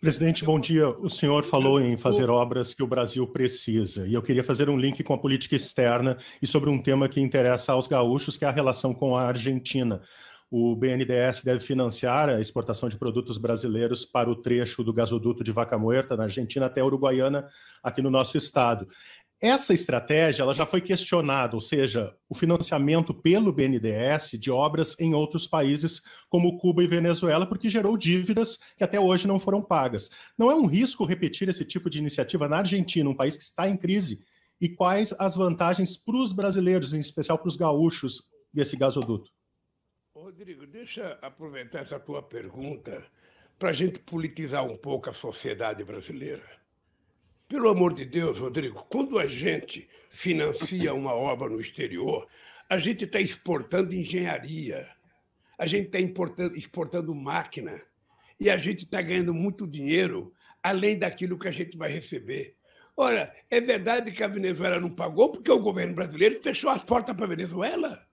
Presidente, bom dia. O senhor falou em fazer obras que o Brasil precisa, e eu queria fazer um link com a política externa e sobre um tema que interessa aos gaúchos, que é a relação com a Argentina. O BNDES deve financiar a exportação de produtos brasileiros para o trecho do gasoduto de Vaca Muerta, na Argentina, até a Uruguaiana, aqui no nosso estado. Essa estratégia ela já foi questionada, ou seja, o financiamento pelo BNDES de obras em outros países como Cuba e Venezuela, porque gerou dívidas que até hoje não foram pagas. Não é um risco repetir esse tipo de iniciativa na Argentina, um país que está em crise? E quais as vantagens para os brasileiros, em especial para os gaúchos, desse gasoduto? Rodrigo, deixa aproveitar essa tua pergunta para a gente politizar um pouco a sociedade brasileira. Pelo amor de Deus, Rodrigo, quando a gente financia uma obra no exterior, a gente está exportando engenharia, a gente está exportando máquina e a gente está ganhando muito dinheiro além daquilo que a gente vai receber. Ora, é verdade que a Venezuela não pagou porque o governo brasileiro fechou as portas para a Venezuela?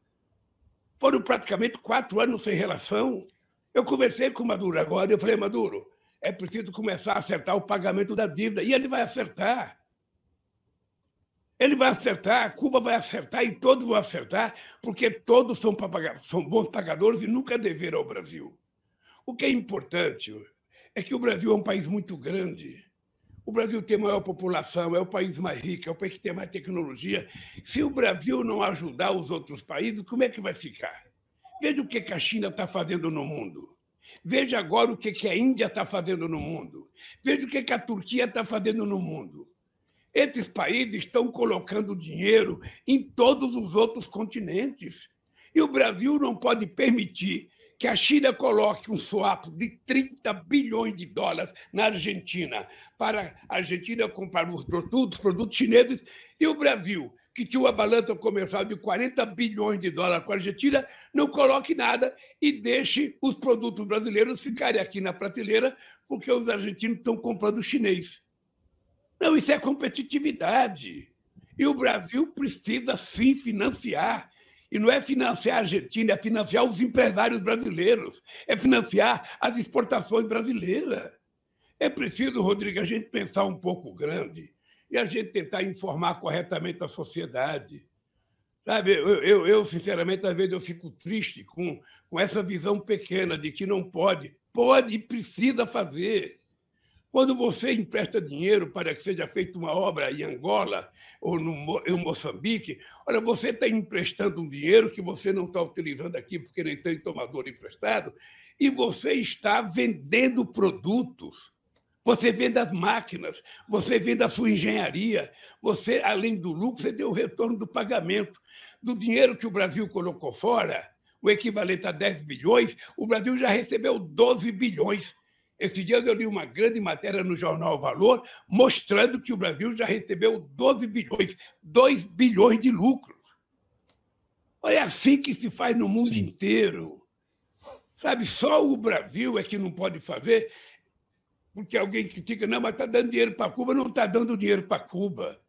Foram praticamente quatro anos sem relação. Eu conversei com o Maduro agora e eu falei, Maduro, é preciso começar a acertar o pagamento da dívida. E ele vai acertar. Ele vai acertar, Cuba vai acertar e todos vão acertar, porque todos são, são bons pagadores e nunca deveram ao Brasil. O que é importante é que o Brasil é um país muito grande. O Brasil tem maior população, é o país mais rico, é o país que tem mais tecnologia. Se o Brasil não ajudar os outros países, como é que vai ficar? Veja o que a China está fazendo no mundo. Veja agora o que a Índia está fazendo no mundo. Veja o que a Turquia está fazendo no mundo. Esses países estão colocando dinheiro em todos os outros continentes. E o Brasil não pode permitir que a China coloque um swap de 30 bilhões de dólares na Argentina para a Argentina comprar os produtos, produtos chineses, e o Brasil que tinha uma balança comercial de 40 bilhões de dólares com a Argentina, não coloque nada e deixe os produtos brasileiros ficarem aqui na prateleira, porque os argentinos estão comprando chinês. Não, isso é competitividade. E o Brasil precisa sim financiar. E não é financiar a Argentina, é financiar os empresários brasileiros, é financiar as exportações brasileiras. É preciso, Rodrigo, a gente pensar um pouco grande e a gente tentar informar corretamente a sociedade. Sabe, eu, eu, eu, sinceramente, às vezes eu fico triste com, com essa visão pequena de que não pode. Pode e precisa fazer. Quando você empresta dinheiro para que seja feita uma obra em Angola ou no, em Moçambique, olha, você está emprestando um dinheiro que você não está utilizando aqui porque nem tem tomador emprestado, e você está vendendo produtos você vende as máquinas, você vende a sua engenharia, você, além do lucro, você tem o retorno do pagamento. Do dinheiro que o Brasil colocou fora, o equivalente a 10 bilhões, o Brasil já recebeu 12 bilhões. Esses dias eu li uma grande matéria no jornal Valor mostrando que o Brasil já recebeu 12 bilhões, 2 bilhões de lucros. É assim que se faz no mundo Sim. inteiro. Sabe, só o Brasil é que não pode fazer porque alguém critica, não, mas está dando dinheiro para Cuba, não está dando dinheiro para Cuba.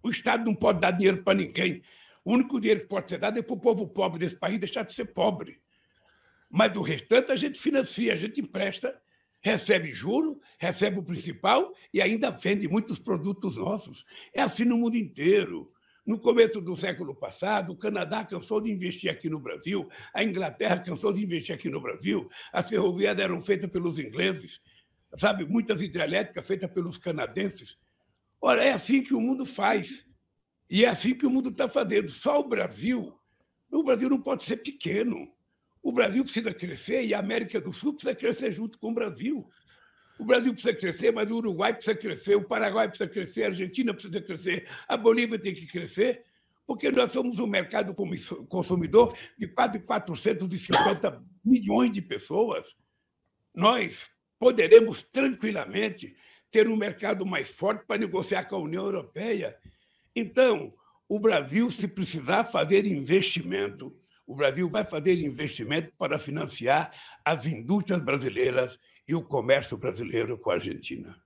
O Estado não pode dar dinheiro para ninguém. O único dinheiro que pode ser dado é para o povo pobre desse país deixar de ser pobre. Mas do restante a gente financia, a gente empresta, recebe juro, recebe o principal e ainda vende muitos produtos nossos. É assim no mundo inteiro. No começo do século passado, o Canadá cansou de investir aqui no Brasil, a Inglaterra cansou de investir aqui no Brasil, as ferrovias eram feitas pelos ingleses, sabe, muitas hidrelétricas feitas pelos canadenses. Ora, é assim que o mundo faz. E é assim que o mundo está fazendo. Só o Brasil. O Brasil não pode ser pequeno. O Brasil precisa crescer e a América do Sul precisa crescer junto com o Brasil. O Brasil precisa crescer, mas o Uruguai precisa crescer, o Paraguai precisa crescer, a Argentina precisa crescer, a Bolívia tem que crescer, porque nós somos um mercado consumidor de quase 450 milhões de pessoas. Nós poderemos tranquilamente ter um mercado mais forte para negociar com a União Europeia. Então, o Brasil, se precisar fazer investimento, o Brasil vai fazer investimento para financiar as indústrias brasileiras e o comércio brasileiro com a Argentina.